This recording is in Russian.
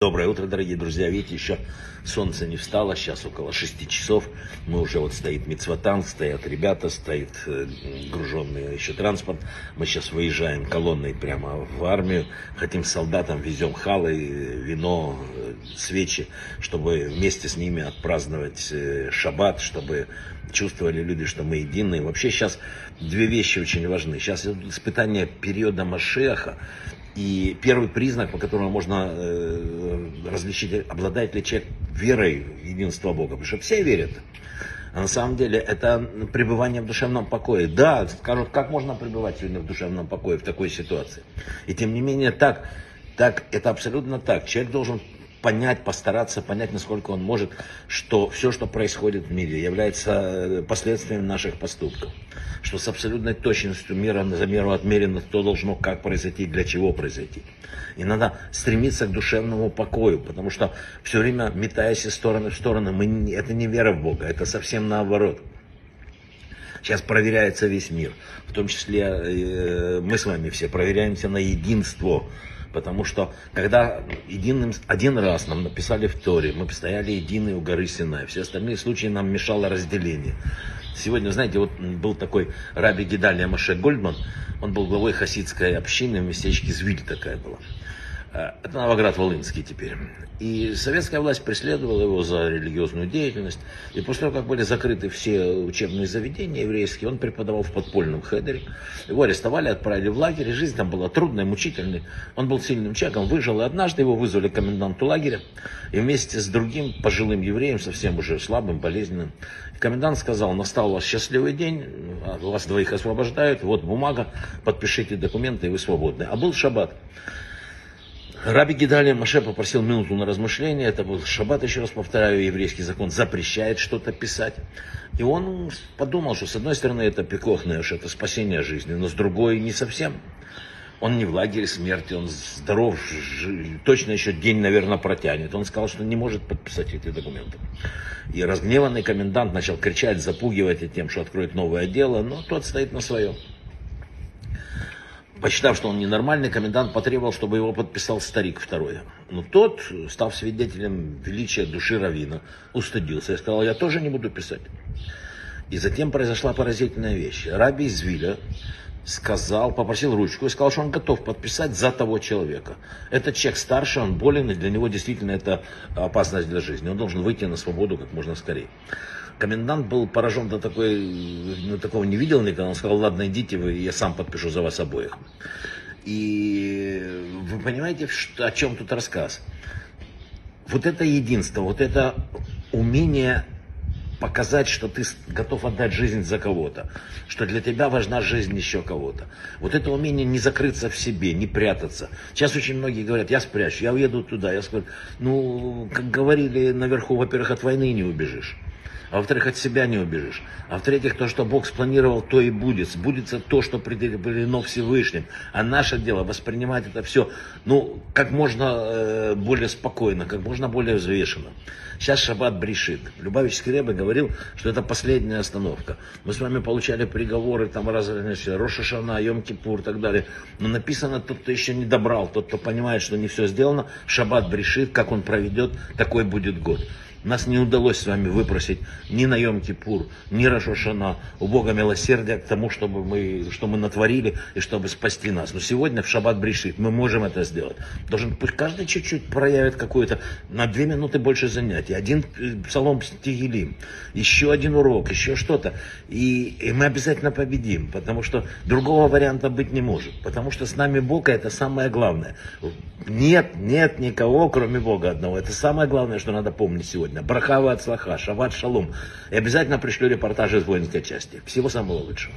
Доброе утро, дорогие друзья. Видите, еще солнце не встало, сейчас около 6 часов. Мы уже вот стоит Мицватан, стоят ребята, стоит э, груженный еще транспорт. Мы сейчас выезжаем колонной прямо в армию. Хотим солдатам, везем халы, вино, э, свечи, чтобы вместе с ними отпраздновать э, шаббат, чтобы чувствовали люди, что мы едины. Вообще сейчас две вещи очень важны. Сейчас испытание периода Машеха. И первый признак, по которому можно э, различить, обладает ли человек верой в единство Бога. Потому что все верят. А на самом деле это пребывание в душевном покое. Да, скажут, как можно пребывать сегодня в душевном покое в такой ситуации. И тем не менее так, так это абсолютно так. Человек должен понять, постараться понять, насколько он может, что все, что происходит в мире, является э, последствием наших поступков. Что с абсолютной точностью мира за меру отмерено, то должно как произойти, для чего произойти. И надо стремиться к душевному покою, потому что все время метаясь из стороны в сторону, мы, это не вера в Бога, это совсем наоборот. Сейчас проверяется весь мир, в том числе э, мы с вами все проверяемся на единство Потому что когда единым, один раз нам написали в Торе, мы стояли единые у горы Синай. Все остальные случаи нам мешало разделение. Сегодня, знаете, вот был такой раби Гидалия Маше Гольдман, он был главой хасидской общины в местечке Звиль такая была. Э, это Новоград-Волынский теперь. И советская власть преследовала его за религиозную деятельность. И после того, как были закрыты все учебные заведения еврейские, он преподавал в подпольном хедере. Его арестовали, отправили в лагерь. И жизнь там была трудной, мучительной. Он был сильным человеком, выжил. И однажды его вызвали к коменданту лагеря. И вместе с другим пожилым евреем, совсем уже слабым, болезненным, комендант сказал, настал у вас счастливый день, вас двоих освобождают, вот бумага, подпишите документы, и вы свободны. А был шаббат. Раби Гидалия Маше попросил минуту на размышление. Это был шаббат, еще раз повторяю, еврейский закон запрещает что-то писать. И он подумал, что с одной стороны это пикох это спасение жизни, но с другой не совсем. Он не в лагере смерти, он здоров, точно еще день, наверное, протянет. Он сказал, что не может подписать эти документы. И разгневанный комендант начал кричать, запугивать тем, что откроет новое дело, но тот стоит на своем. Посчитав, что он ненормальный, комендант потребовал, чтобы его подписал старик второй. Но тот, став свидетелем величия души Равина, устыдился и сказал, я тоже не буду писать. И затем произошла поразительная вещь. Раби из Виля сказал, попросил ручку и сказал, что он готов подписать за того человека. Этот человек старше, он болен, и для него действительно это опасность для жизни. Он должен выйти на свободу как можно скорее. Комендант был поражен до такой, ну, такого не видел никогда. Он сказал, ладно, идите вы, я сам подпишу за вас обоих. И вы понимаете, что, о чем тут рассказ? Вот это единство, вот это умение показать, что ты готов отдать жизнь за кого-то, что для тебя важна жизнь еще кого-то. Вот это умение не закрыться в себе, не прятаться. Сейчас очень многие говорят, я спрячу, я уеду туда. Я скажу, ну, как говорили наверху, во-первых, от войны не убежишь а во-вторых, от себя не убежишь. А в-третьих, то, что Бог спланировал, то и будет. Сбудется то, что определено Всевышним. А наше дело воспринимать это все, ну, как можно э, более спокойно, как можно более взвешенно. Сейчас шаббат брешит. Любавич Скребе говорил, что это последняя остановка. Мы с вами получали приговоры, там разные, Роша Шана, Йом Кипур и так далее. Но написано, тот, кто еще не добрал, тот, кто понимает, что не все сделано, шаббат брешит, как он проведет, такой будет год. Нас не удалось с вами выпросить ни на Йом-Кипур, ни Рашошана у Бога милосердия к тому, чтобы мы, что мы натворили и чтобы спасти нас. Но сегодня в Шаббат Брешит мы можем это сделать. Должен, пусть каждый чуть-чуть проявит какую-то, на две минуты больше занятий. Один э, псалом Тигелим, еще один урок, еще что-то. И, и мы обязательно победим, потому что другого варианта быть не может. Потому что с нами Бог, это самое главное. Нет, нет никого, кроме Бога одного. Это самое главное, что надо помнить сегодня. Брахава от слаха, шават шалом. И обязательно пришлю репортаж из воинской части. Всего самого лучшего.